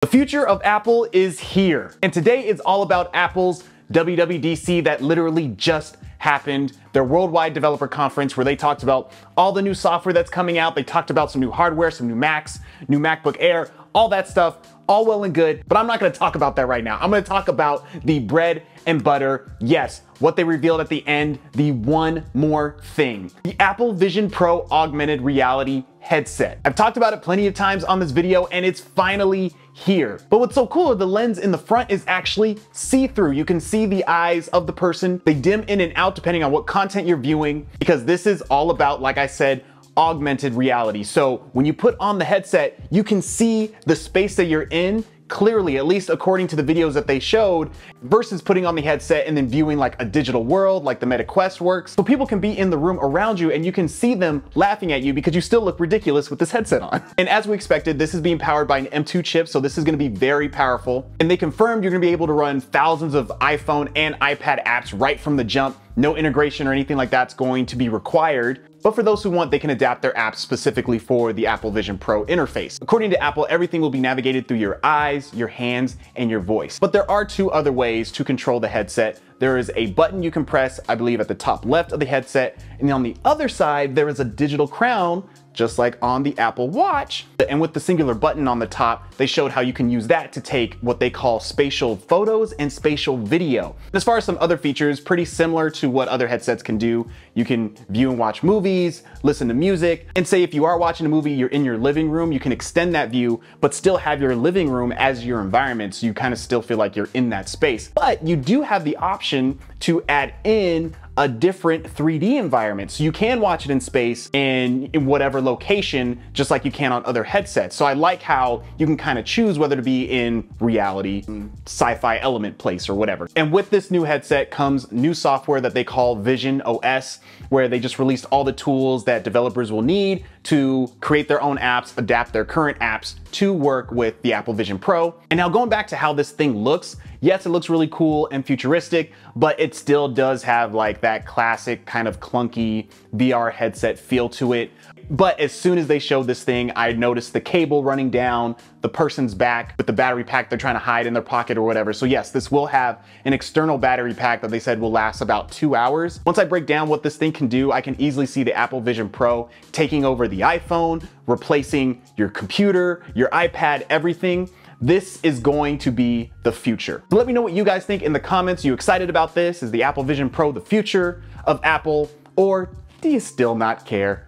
The future of Apple is here. And today is all about Apple's WWDC that literally just happened, their worldwide developer conference where they talked about all the new software that's coming out. They talked about some new hardware, some new Macs, new MacBook Air, all that stuff, all well and good, but I'm not gonna talk about that right now. I'm gonna talk about the bread and butter. Yes, what they revealed at the end, the one more thing. The Apple Vision Pro augmented reality headset. I've talked about it plenty of times on this video and it's finally here. But what's so cool, the lens in the front is actually see-through. You can see the eyes of the person. They dim in and out depending on what content you're viewing because this is all about, like I said, augmented reality. So when you put on the headset, you can see the space that you're in clearly, at least according to the videos that they showed, versus putting on the headset and then viewing like a digital world like the Meta Quest works. So people can be in the room around you and you can see them laughing at you because you still look ridiculous with this headset on. And as we expected, this is being powered by an M2 chip, so this is gonna be very powerful. And they confirmed you're gonna be able to run thousands of iPhone and iPad apps right from the jump. No integration or anything like that's going to be required. But for those who want, they can adapt their apps specifically for the Apple Vision Pro interface. According to Apple, everything will be navigated through your eyes, your hands, and your voice. But there are two other ways to control the headset. There is a button you can press, I believe at the top left of the headset, and on the other side, there is a digital crown just like on the Apple Watch. And with the singular button on the top, they showed how you can use that to take what they call spatial photos and spatial video. As far as some other features, pretty similar to what other headsets can do. You can view and watch movies, listen to music, and say if you are watching a movie, you're in your living room, you can extend that view, but still have your living room as your environment, so you kind of still feel like you're in that space. But you do have the option to add in a different 3D environment. So you can watch it in space in, in whatever location, just like you can on other headsets. So I like how you can kind of choose whether to be in reality, sci-fi element place or whatever. And with this new headset comes new software that they call Vision OS, where they just released all the tools that developers will need to create their own apps, adapt their current apps to work with the Apple Vision Pro. And now going back to how this thing looks, yes, it looks really cool and futuristic, but it still does have like that classic kind of clunky VR headset feel to it. But as soon as they showed this thing, I noticed the cable running down the person's back with the battery pack they're trying to hide in their pocket or whatever. So yes, this will have an external battery pack that they said will last about two hours. Once I break down what this thing can do, I can easily see the Apple Vision Pro taking over the iPhone, replacing your computer, your iPad, everything. This is going to be the future. let me know what you guys think in the comments. Are you excited about this? Is the Apple Vision Pro the future of Apple? Or do you still not care?